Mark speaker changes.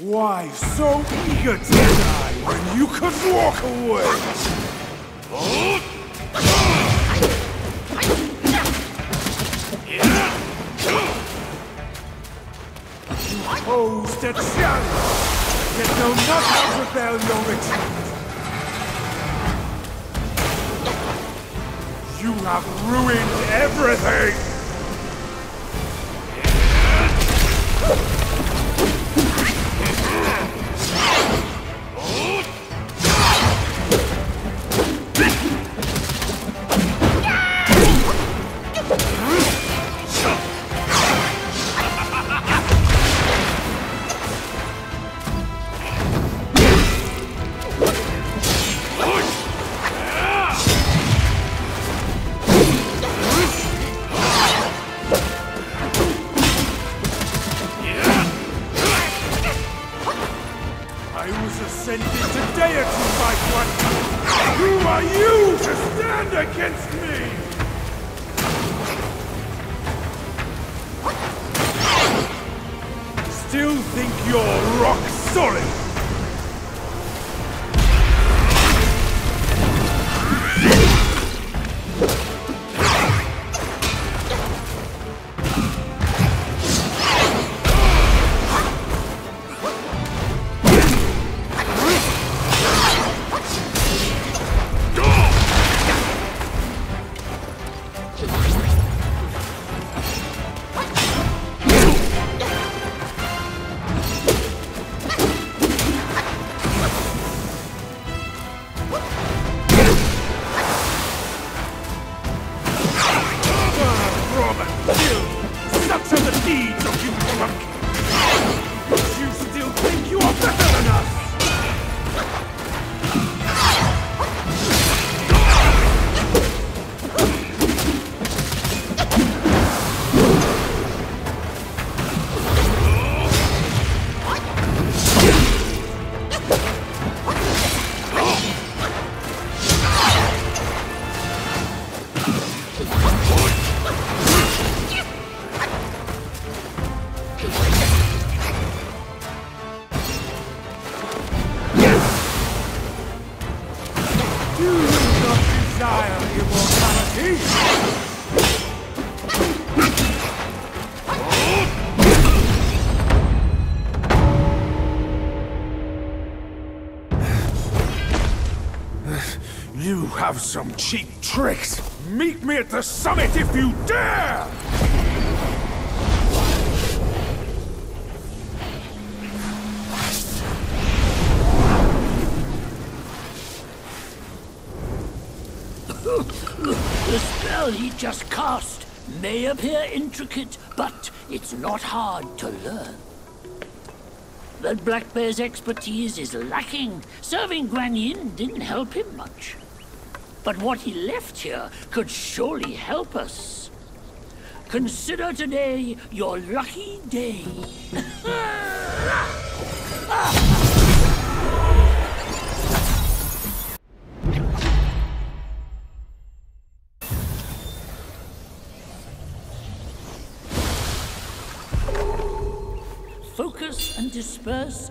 Speaker 1: Why so eager to die when you could walk away? You Posed a challenge, yet know not how to rebel your retreat. You have ruined everything! Ascended to deity by one. Who are you to stand against me? Still think you're rock solid? Have some cheap tricks! Meet me at the summit if you dare!
Speaker 2: The spell he just cast may appear intricate, but it's not hard to learn. But Black Bear's expertise is lacking. Serving Guan Yin didn't help him much. But what he left here could surely help us. Consider today your lucky day. Focus and disperse